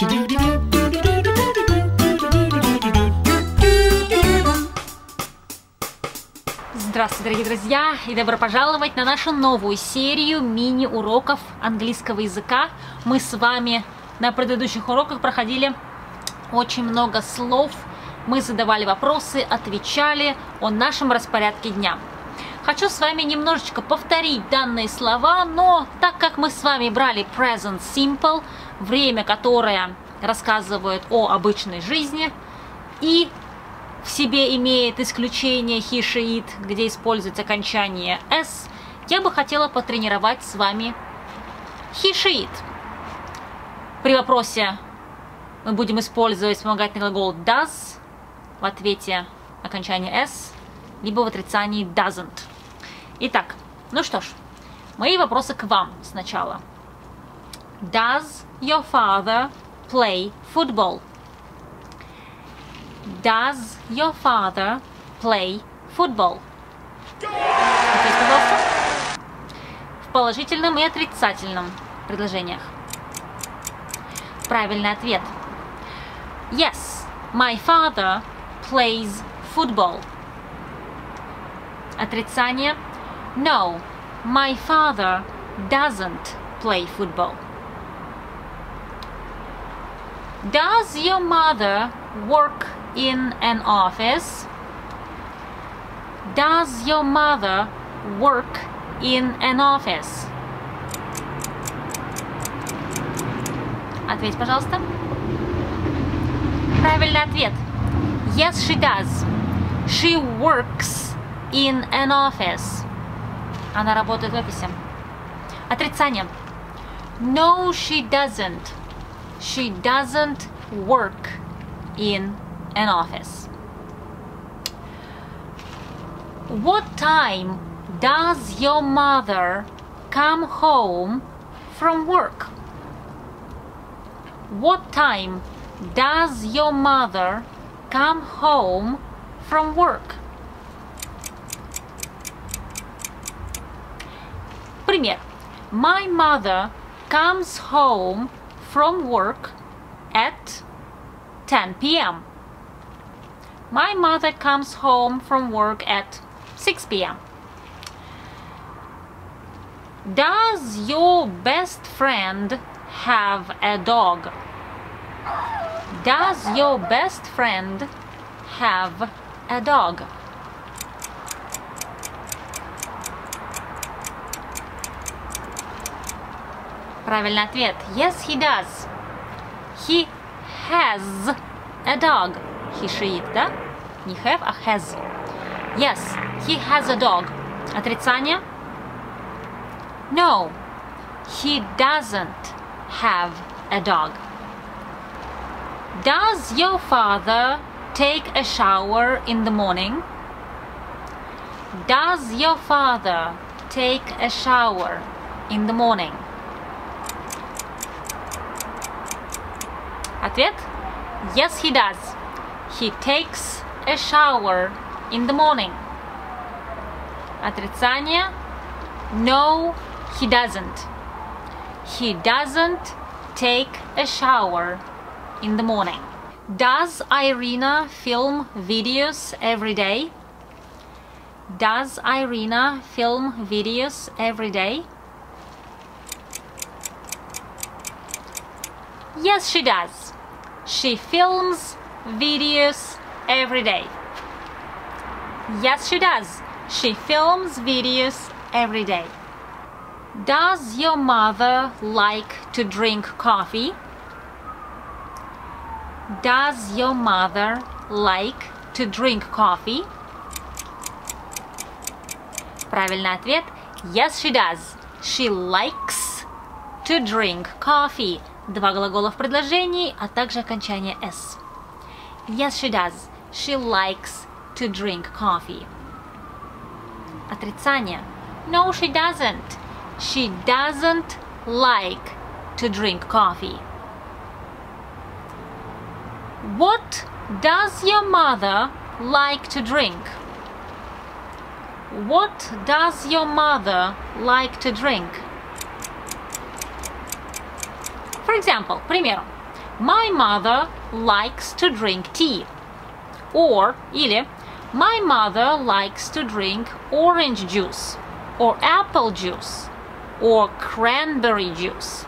Здравствуйте, дорогие друзья, и добро пожаловать на нашу новую серию мини-уроков английского языка. Мы с вами на предыдущих уроках проходили очень много слов, мы задавали вопросы, отвечали о нашем распорядке дня. Хочу с вами немножечко повторить данные слова, но так как мы с вами брали present simple, время, которое рассказывает о обычной жизни, и в себе имеет исключение it, где используется окончание s, я бы хотела потренировать с вами it. При вопросе мы будем использовать вспомогательный глагол does, в ответе окончание s, либо в отрицании doesn't. Итак, ну что ж, мои вопросы к вам сначала. Does your father play football? Does your father play football? В положительном и отрицательном предложениях. Правильный ответ. Yes, my father plays football. Отрицание. No, my father doesn't play football. Does your mother work in an office? Does your mother work in an office? Ответь, пожалуйста. Правильный ответ. Yes, she does. She works in an office. Она работает в офисе. Отрицание. No, she doesn't. She doesn't work in an office. What time does your mother come home from work? What time does your mother come home from work? Пример. My mother comes home from work at 10 p.m. My mother comes home from work at 6 p.m. Does your best friend have a dog? Does your best friend have a dog? Правильный ответ. Yes, he does. He has a dog. He, she, it, да? Не have, а has. Yes, he has a dog. Отрицание? No, he doesn't have a dog. Does your father take a shower in the morning? Does your father take a shower in the morning? Ответ? Yes, he does. He takes a shower in the morning. Отрицание? No, he doesn't. He doesn't take a shower in the morning. Does Irina film videos every day? Does Irina film videos every day? Yes, she does. She films videos every day. Yes, she does. She films videos every day. Does your mother like to drink coffee? Does your mother like to drink coffee? Правильный ответ. Yes, she does. She likes to drink coffee. Два глагола в предложении, а также окончание s. Yes, she does. She likes to drink coffee. Отрицание. No, she doesn't. She doesn't like to drink coffee. What does your mother like to drink? What does your mother like to drink? example, к примеру, My mother likes to drink tea. Or или My mother likes to drink orange juice or apple juice or cranberry juice.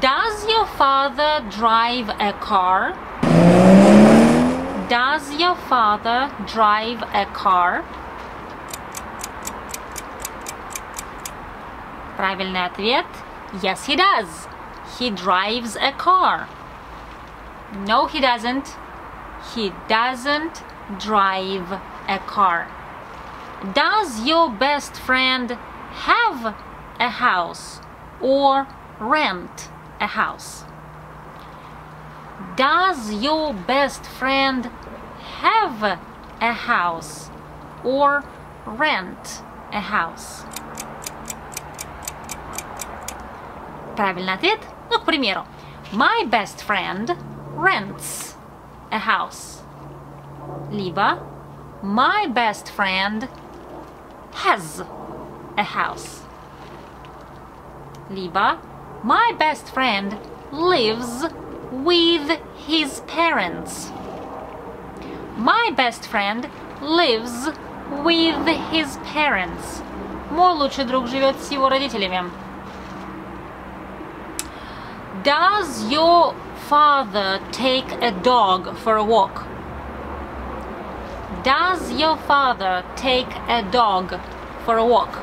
Does your father drive a car? Does your father drive a car? Правильный ответ Yes, he does. He drives a car. No, he doesn't. He doesn't drive a car. Does your best friend have a house or rent a house? Does your best friend have a house or rent a house? Правильный ответ. Ну, к примеру, my best friend rents a house. Либо my best friend has a house. Либо my best friend lives with his parents. My best friend lives with his parents. Мой лучший друг живет с его родителями. Does your father take a dog for a walk? Does your father take a dog for a walk?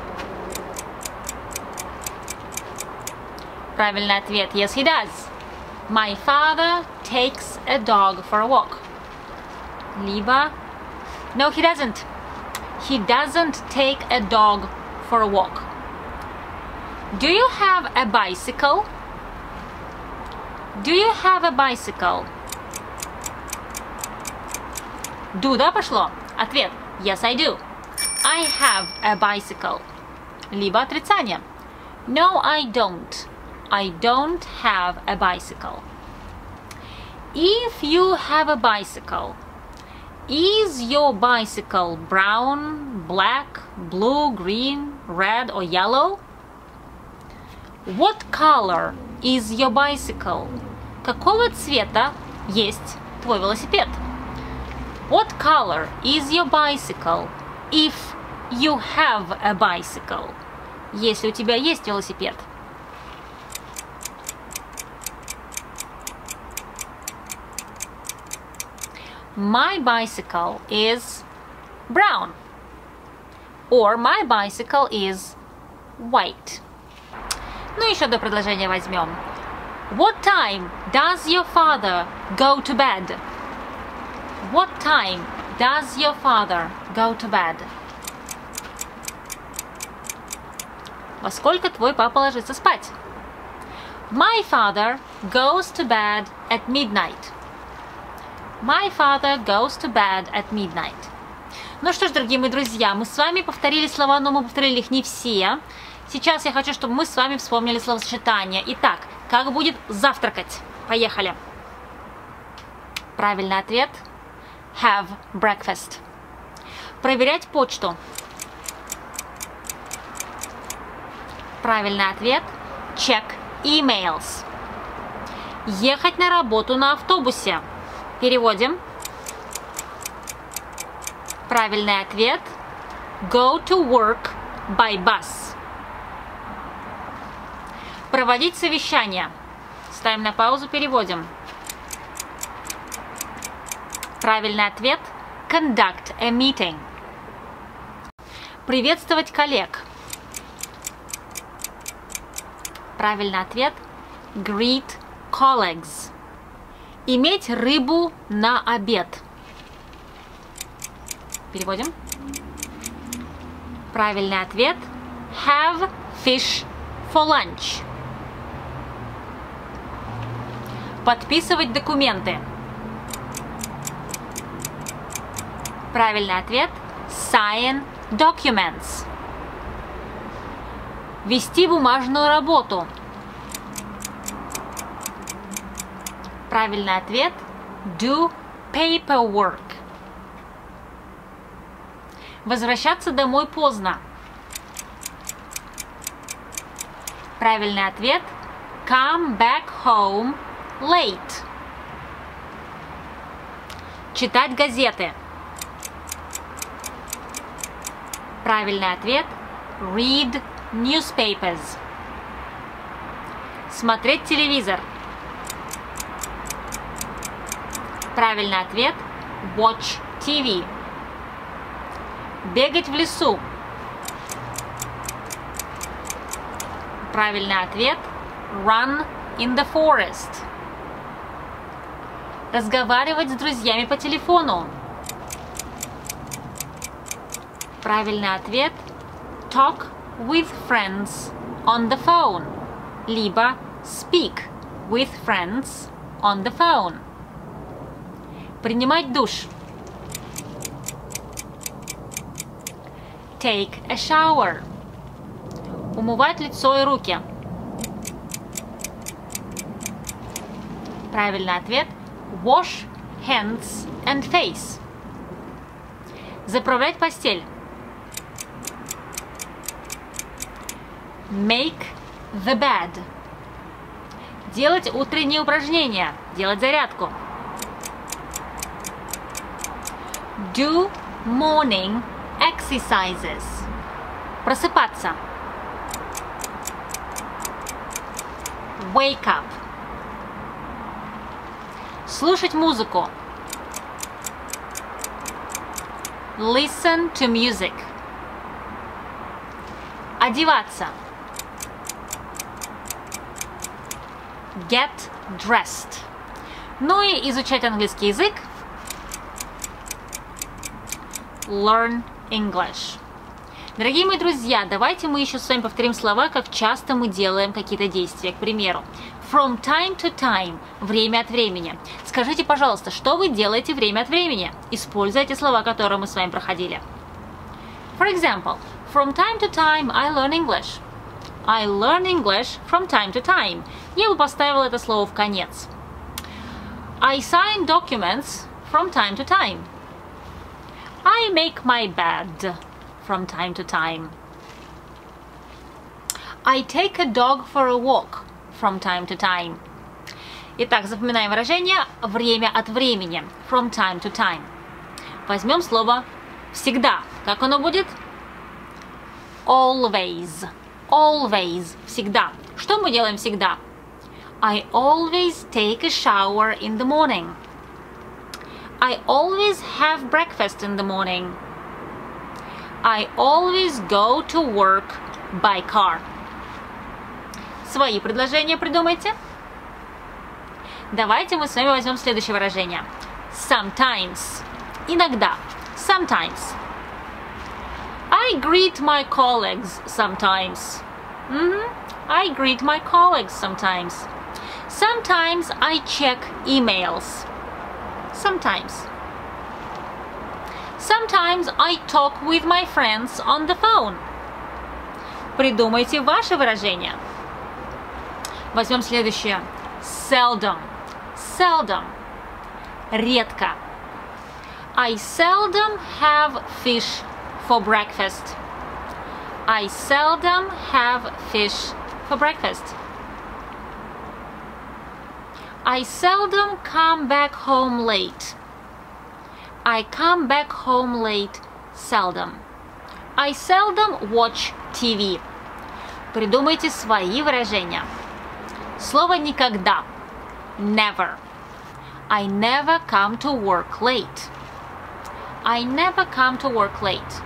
Правильный ответ Yes, he does. My father takes a dog for a walk. Либо No, he doesn't. He doesn't take a dog for a walk. Do you have a bicycle? Do you have a bicycle? Do, да, пошло? Ответ. Yes, I do. I have a bicycle. Либо отрицание. No, I don't. I don't have a bicycle. If you have a bicycle, is your bicycle brown, black, blue, green, red or yellow? What color is your bicycle? Какого цвета есть твой велосипед? What color is your bicycle if you have a bicycle? Если у тебя есть велосипед. My bicycle is brown. Or my bicycle is white. Ну, еще до предложения возьмем. What time does your father go to bed? What time does your father go to bed? Во сколько твой папа ложится спать? My father goes to bed at midnight. My father goes to bed at midnight. Ну что ж, дорогие мои друзья, мы с вами повторили слова, но мы повторили их не все. Сейчас я хочу, чтобы мы с вами вспомнили словосочетание. Итак, как будет завтракать? Поехали. Правильный ответ – have breakfast. Проверять почту. Правильный ответ – check emails. Ехать на работу на автобусе. Переводим. Правильный ответ – go to work by bus. Проводить совещание. Ставим на паузу, переводим. Правильный ответ – conduct a meeting. Приветствовать коллег. Правильный ответ – greet colleagues. Иметь рыбу на обед. Переводим. Правильный ответ – have fish for lunch. Подписывать документы. Правильный ответ – sign documents. Вести бумажную работу. Правильный ответ – do paperwork. Возвращаться домой поздно. Правильный ответ – come back home late. Читать газеты. Правильный ответ – read newspapers. Смотреть телевизор. Правильный ответ – watch TV. Бегать в лесу. Правильный ответ – run in the forest. Разговаривать с друзьями по телефону. Правильный ответ – talk with friends on the phone. Либо speak with friends on the phone. Принимать душ. Take a shower. Умывать лицо и руки. Правильный ответ – wash hands and face. Заправлять постель. Make the bed. Делать утренние упражнения. Делать зарядку. Do morning exercises. Просыпаться. Wake up. Слушать музыку. Listen to music. Одеваться. Get dressed. Ну и изучать английский язык. Learn English. Дорогие мои друзья, давайте мы еще с вами повторим слова, как часто мы делаем какие-то действия. К примеру, from time to time, время от времени. Скажите, пожалуйста, что вы делаете время от времени, используя эти слова, которые мы с вами проходили. For example, from time to time I learn English. I learn English from time to time. Я бы поставила это слово в конец. I sign documents from time to time. I make my bed from time to time. I take a dog for a walk from time to time. Итак, запоминаем выражение время от времени from time to time. Возьмем слово всегда. Как оно будет? Always. Always. Всегда. Что мы делаем всегда? I always take a shower in the morning. I always have breakfast in the morning. I always go to work by car. Свои предложения придумайте. Давайте мы с вами возьмем следующее выражение. Sometimes. Иногда. Sometimes. I greet my colleagues sometimes. Mm-hmm. I greet my colleagues sometimes. Sometimes I check emails. Sometimes. Sometimes I talk with my friends on the phone. Придумайте ваше выражение. Возьмем следующее. Seldom. Seldom. Редко. I seldom have fish for breakfast. I seldom have fish for breakfast. I seldom come back home late. I come back home late seldom. I seldom watch TV. Придумайте свои выражения. Слово никогда. Never. I never come to work late. I never come to work late.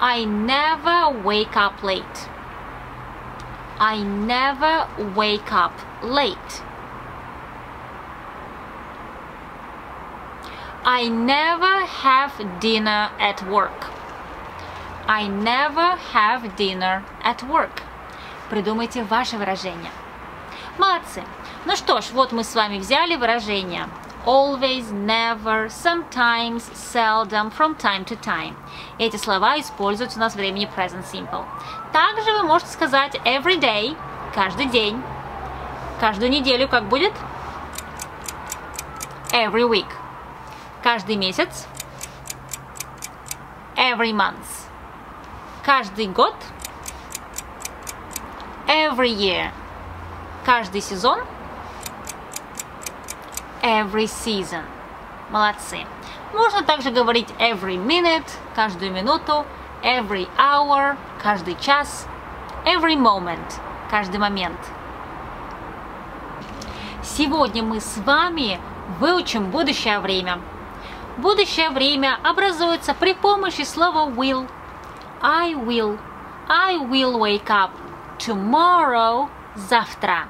I never wake up late. I never wake up late. I never have dinner at work. I never have dinner at work. Придумайте ваше выражение. Молодцы. Ну что ж, вот мы с вами взяли выражение always, never, sometimes, seldom, from time to time. Эти слова используются у нас в времени present simple. Также вы можете сказать every day, каждый день. Каждую неделю как будет? Every week. Каждый месяц. Every month. Каждый год. Every year. Каждый сезон. every season. Молодцы. Можно также говорить every minute, каждую минуту, every hour, каждый час, every moment, каждый момент. Сегодня мы с вами выучим будущее время. Будущее время образуется при помощи слова will. I will. I will wake up tomorrow завтра.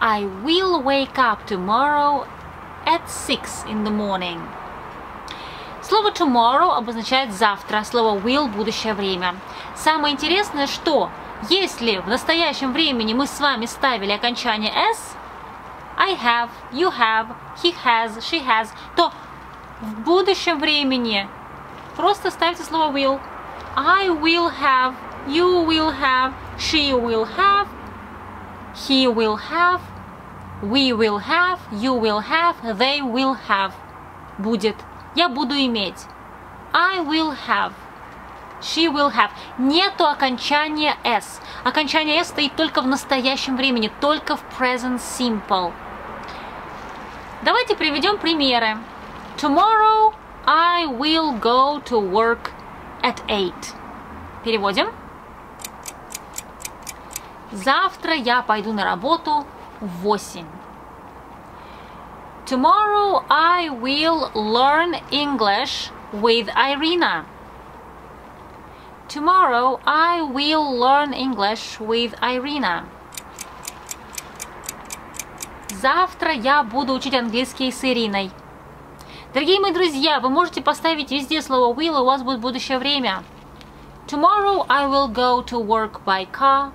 I will wake up tomorrow at 6 in the morning. Слово tomorrow обозначает завтра, слово will – будущее время. Самое интересное, что если в настоящем времени мы с вами ставили окончание s, I have, you have, he has, she has, то в будущем времени просто ставится слово will. I will have, you will have, she will have, he will have, we will have, you will have, they will have. Будет. Я буду иметь. I will have. She will have. Нету окончания s. Окончание s стоит только в настоящем времени, только в present simple. Давайте приведем примеры. Tomorrow I will go to work at 8. Переводим. Завтра я пойду на работу в 8. Tomorrow I will learn English with Irina. Tomorrow I will learn English with Irina. Завтра я буду учить английский с Ириной. Дорогие мои друзья, вы можете поставить везде слово will, и у вас будет будущее время. Tomorrow I will go to work by car.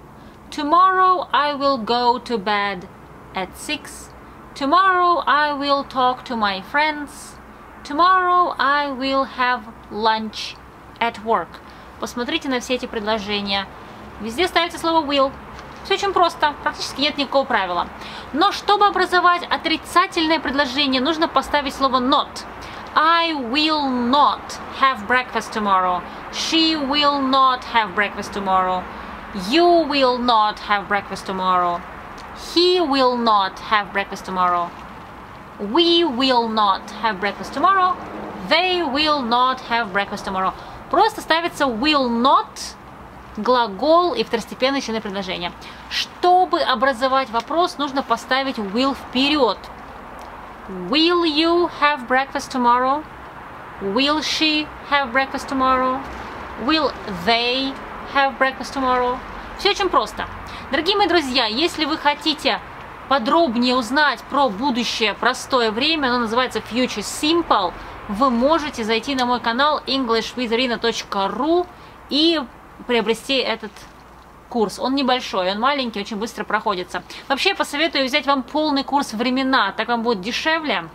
Tomorrow I will go to bed at 6. Tomorrow I will talk to my friends. Tomorrow I will have lunch at work. Посмотрите на все эти предложения. Везде ставится слово will. Все очень просто, практически нет никакого правила. Но чтобы образовать отрицательное предложение, нужно поставить слово not. I will not have breakfast tomorrow. She will not have breakfast tomorrow. You will not have breakfast tomorrow. He will not have breakfast tomorrow. We will not have breakfast tomorrow. They will not have breakfast tomorrow. Просто ставится will not, глагол и второстепенное членное предложение. Чтобы образовать вопрос, нужно поставить will вперед. Will you have breakfast tomorrow? Will she have breakfast tomorrow? Will they have breakfast tomorrow? Все очень просто. Дорогие мои друзья, если вы хотите подробнее узнать про будущее простое время, оно называется Future Simple, вы можете зайти на мой канал englishwitharina.ru и приобрести этот курс. Он небольшой, он маленький, очень быстро проходится. Вообще я посоветую взять вам полный курс времена, так вам будет дешевле.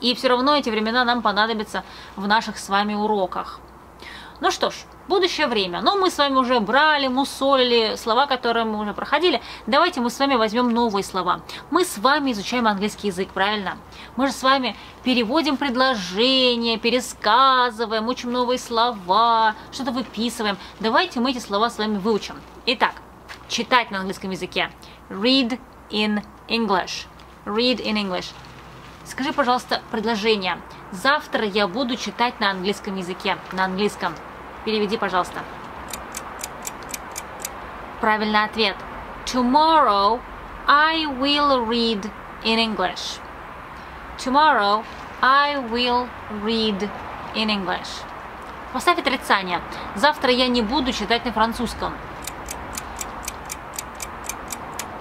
И все равно эти времена нам понадобятся в наших с вами уроках. Ну что ж, будущее время. Но мы с вами уже брали, мусолили слова, которые мы уже проходили. Давайте мы с вами возьмем новые слова. Мы с вами изучаем английский язык, правильно? Мы же с вами переводим предложения, пересказываем, учим новые слова, что-то выписываем. Давайте мы эти слова с вами выучим. Итак, читать на английском языке. Read in English. Read in English. Скажи, пожалуйста, предложение. Завтра я буду читать на английском языке. На английском. Переведи, пожалуйста. Правильный ответ. Tomorrow I will read in English. Tomorrow I will read in English. Поставь отрицание. Завтра я не буду читать на французском.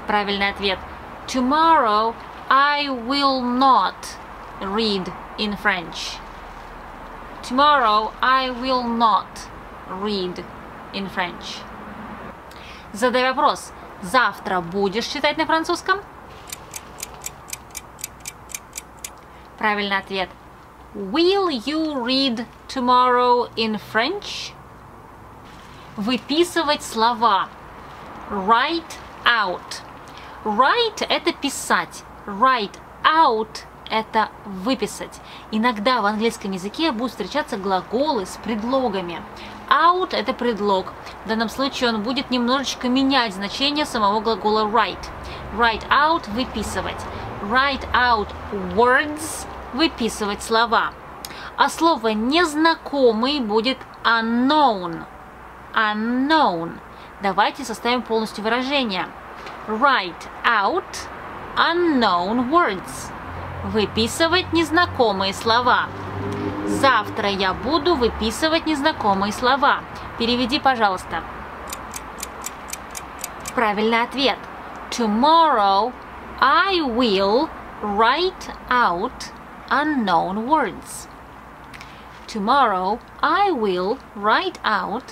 Правильный ответ. Tomorrow I will not read in French. Tomorrow I will not read in French. Задай вопрос. Завтра будешь читать на французском? Правильный ответ. Will you read tomorrow in French? Выписывать слова. Write out. Write – это писать. Write out это выписать. Иногда в английском языке будут встречаться глаголы с предлогами. Out – это предлог. В данном случае он будет немножечко менять значение самого глагола write. Write out – выписывать. write out words – выписывать слова. А слово незнакомый будет unknown. Unknown. Давайте составим полностью выражение. Write out unknown words. Выписывать незнакомые слова. Завтра я буду выписывать незнакомые слова. Переведи, пожалуйста. Правильный ответ. Tomorrow I will write out unknown words. Tomorrow I will write out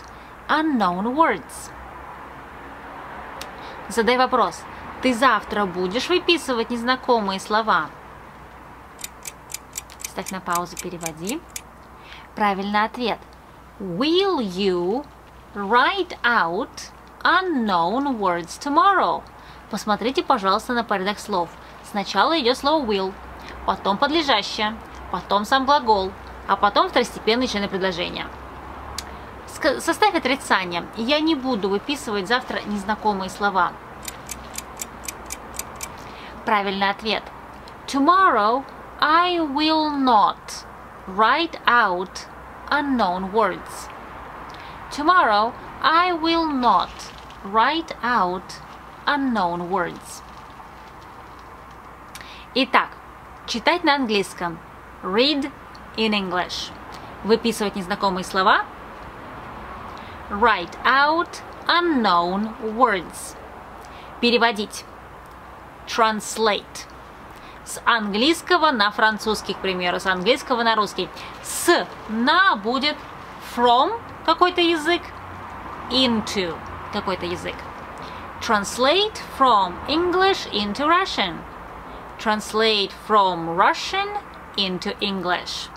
unknown words. Задай вопрос. Ты завтра будешь выписывать незнакомые слова? Ставь на паузу, переводи. Правильный ответ. Will you write out unknown words tomorrow? Посмотрите, пожалуйста, на порядок слов. Сначала идет слово will, потом подлежащее, потом сам глагол, а потом второстепенные члены предложения. Составь отрицание. Я не буду выписывать завтра незнакомые слова. Правильный ответ. Tomorrow I will not write out unknown words. Tomorrow I will not write out unknown words. Итак, читать на английском. Read in English. Выписывать незнакомые слова. Write out unknown words. Переводить. Translate. С английского на французский, к примеру, с английского на русский. С на будет from какой-то язык, into какой-то язык. Translate from English into Russian. Translate from Russian into English.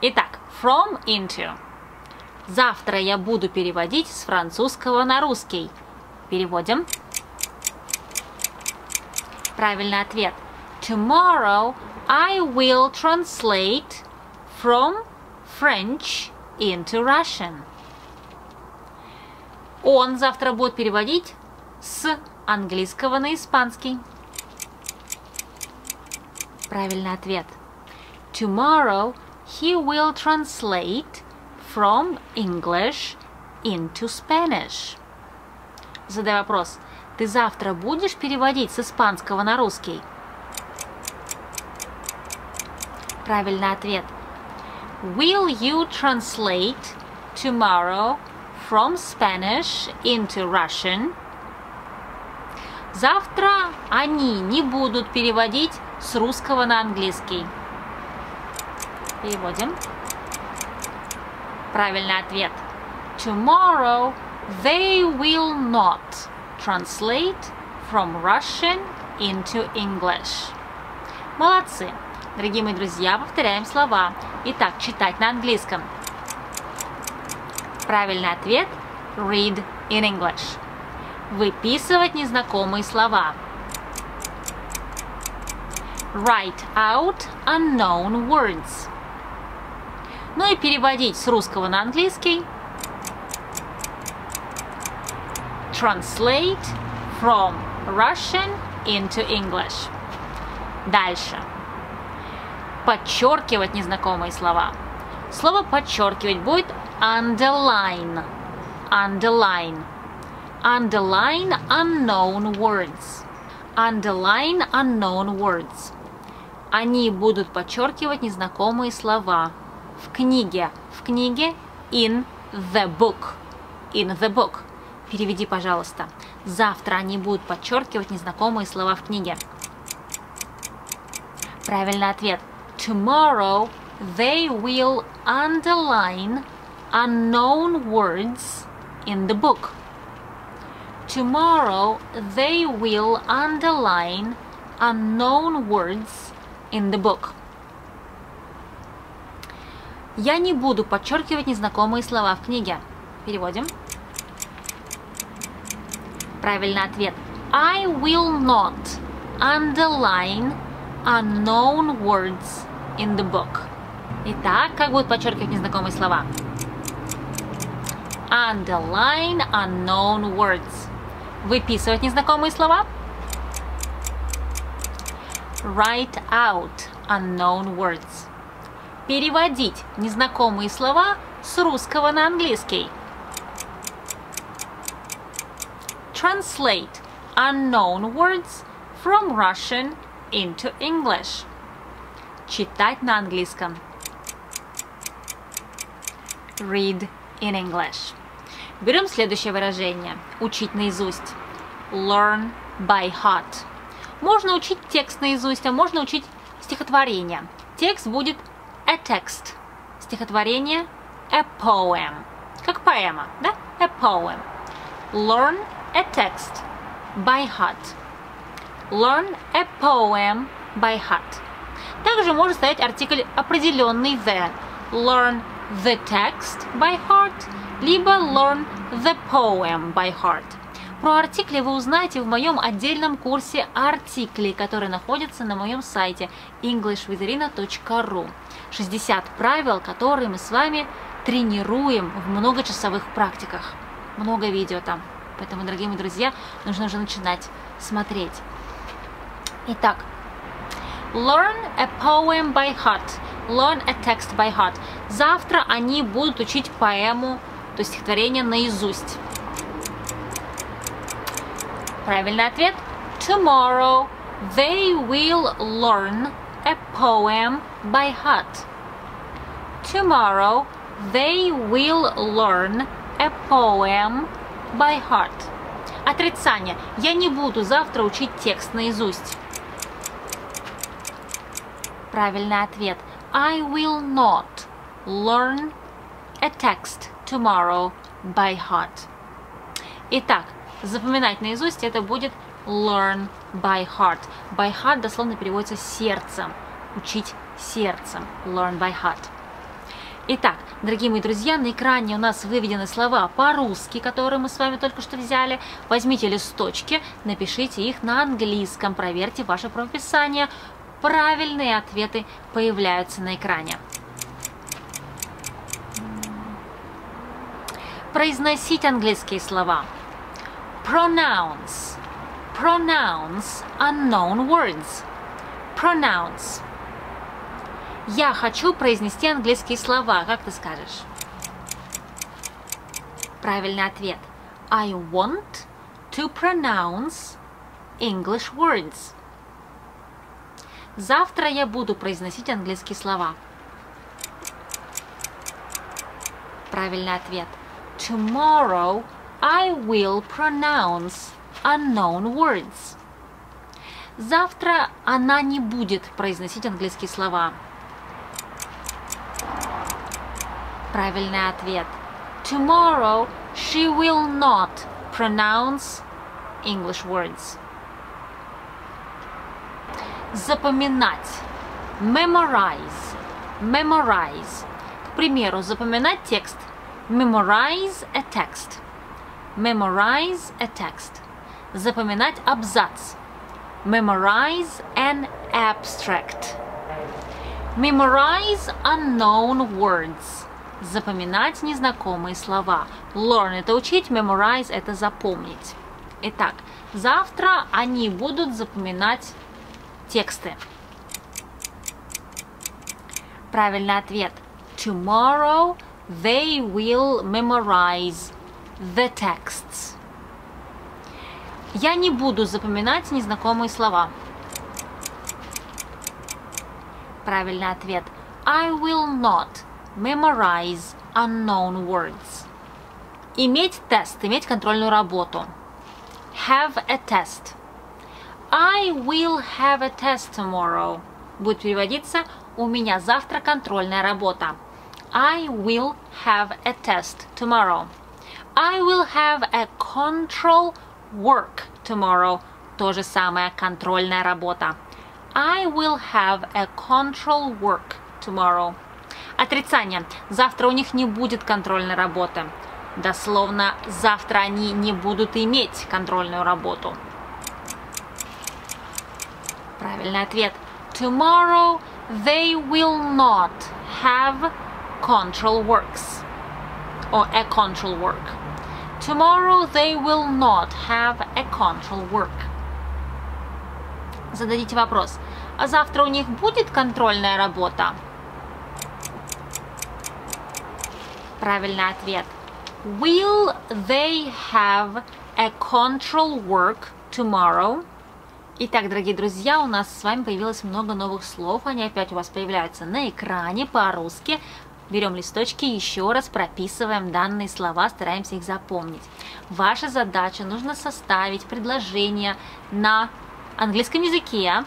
Итак, from into. Завтра я буду переводить с французского на русский. Переводим. Правильный ответ. Tomorrow I will translate from French into Russian. Он завтра будет переводить с английского на испанский. Правильный ответ. Tomorrow he will translate from English into Spanish. Задай вопрос. Ты завтра будешь переводить с испанского на русский? Правильный ответ. Will you translate tomorrow from Spanish into Russian? Завтра они не будут переводить с русского на английский. Переводим. Правильный ответ. Tomorrow they will not translate from Russian into English. Молодцы! Дорогие мои друзья, повторяем слова. Итак, читать на английском. Правильный ответ – read in English. Выписывать незнакомые слова. Write out unknown words. Ну и переводить с русского на английский. Translate from Russian into English. Дальше подчеркивать незнакомые слова. Слово подчеркивать будет underline. Underline. Underline unknown words. Underline unknown words. Они будут подчеркивать незнакомые слова. В книге. В книге in the book. In the book. Переведи, пожалуйста. Завтра они будут подчеркивать незнакомые слова в книге. Правильный ответ. Tomorrow they will underline unknown words in the book. Tomorrow they will underline unknown words in the book. Я не буду подчеркивать незнакомые слова в книге. Переводим. Правильный ответ. I will not underline unknown words in the book. Итак, как будут подчеркивать незнакомые слова? Underline unknown words. Выписывать незнакомые слова. Write out unknown words. Переводить незнакомые слова с русского на английский. Translate unknown words from Russian into English. Читать на английском. Read in English. Берем следующее выражение. Учить наизусть. Learn by heart. Можно учить текст наизусть, а можно учить стихотворение. Текст будет a text. Стихотворение a poem. Как поэма, да? A poem. Learn a text by heart. Learn a poem by heart. Также может стоять артикль определенный the. Learn the text by heart, либо learn the poem by heart. Про артикли вы узнаете в моем отдельном курсе артиклей, который находится на моем сайте englishwitherina.ru. 60 правил, которые мы с вами тренируем в многочасовых практиках. Много видео там. Поэтому, дорогие мои друзья, нужно уже начинать смотреть. Итак, learn a poem by heart. Learn a text by heart. Завтра они будут учить поэму, то есть стихотворение наизусть. Правильный ответ. Tomorrow they will learn a poem by heart. Tomorrow they will learn a poem by heart. Отрицание. Я не буду завтра учить текст наизусть. Правильный ответ. I will not learn a text tomorrow by heart. Итак, запоминать наизусть это будет learn by heart. By heart дословно переводится сердцем. Учить сердцем. Learn by heart. Итак, дорогие мои друзья, на экране у нас выведены слова по-русски, которые мы с вами только что взяли. Возьмите листочки, напишите их на английском, проверьте ваше правописание. Правильные ответы появляются на экране. Произносить английские слова. Pronouns. Pronouns unknown words. Pronouns. Я хочу произнести английские слова. Как ты скажешь? Правильный ответ. I want to pronounce English words. Завтра я буду произносить английские слова. Правильный ответ. Tomorrow I will pronounce unknown words. Завтра она не будет произносить английские слова. Правильный ответ. Tomorrow she will not pronounce English words. Запоминать. Memorize. Memorize. К примеру, запоминать текст. Memorize a text. Memorize a text. Запоминать абзац. Memorize an abstract. Memorize unknown words. Запоминать незнакомые слова. Learn – это учить, memorize – это запомнить. Итак, завтра они будут запоминать тексты. Правильный ответ. Tomorrow they will memorize the texts. Я не буду запоминать незнакомые слова. Правильный ответ. I will not memorize unknown words. Иметь тест, иметь контрольную работу. Have a test. I will have a test tomorrow. Будет переводиться «У меня завтра контрольная работа». I will have a test tomorrow. I will have a control work tomorrow. То же самое, контрольная работа. I will have a control work tomorrow. Отрицание. Завтра у них не будет контрольной работы. Дословно, завтра они не будут иметь контрольную работу. Правильный ответ. Tomorrow they will not have control works. Or a control work. Tomorrow they will not have a control work. Зададите вопрос. А завтра у них будет контрольная работа? Правильный ответ. Will they have a control work tomorrow? Итак, дорогие друзья, у нас с вами появилось много новых слов. Они опять у вас появляются на экране по-русски. Берем листочки, еще раз прописываем данные слова, стараемся их запомнить. Ваша задача, нужно составить предложение на английском языке,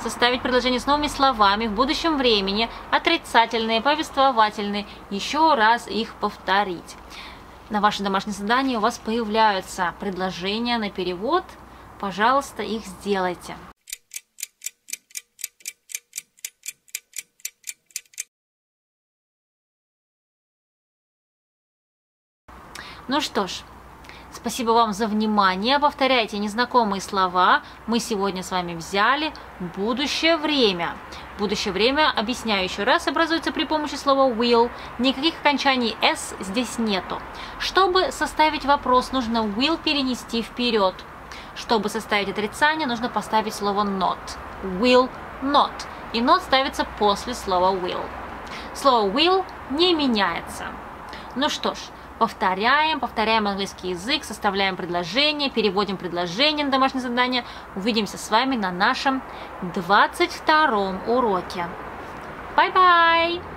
составить предложение с новыми словами в будущем времени, отрицательные, повествовательные, еще раз их повторить. На ваше домашнее задание у вас появляются предложения на перевод, пожалуйста, их сделайте. Ну что ж, спасибо вам за внимание. Повторяйте незнакомые слова. Мы сегодня с вами взяли будущее время. Будущее время, объясняю еще раз, образуется при помощи слова will. Никаких окончаний s здесь нету. Чтобы составить вопрос, нужно will перенести вперед. Чтобы составить отрицание, нужно поставить слово not. Will not. И not ставится после слова will. Слово will не меняется. Ну что ж, повторяем, повторяем английский язык, составляем предложение, переводим предложение на домашнее задание. Увидимся с вами на нашем 22 уроке. Bye-bye!